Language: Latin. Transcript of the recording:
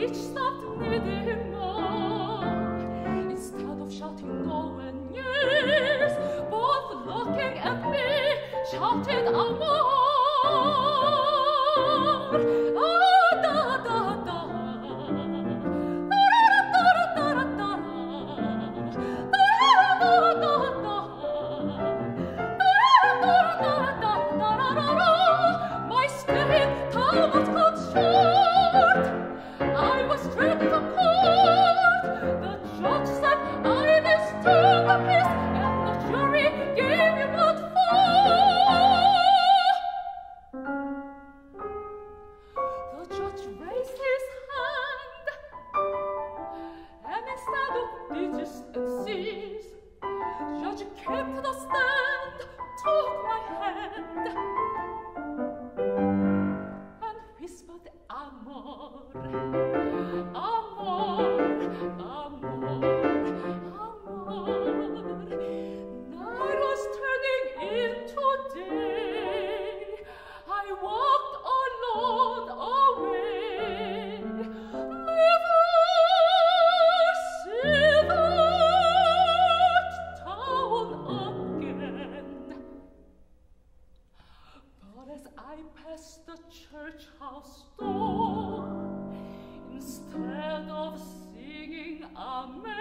What? the church house door. Instead of singing amen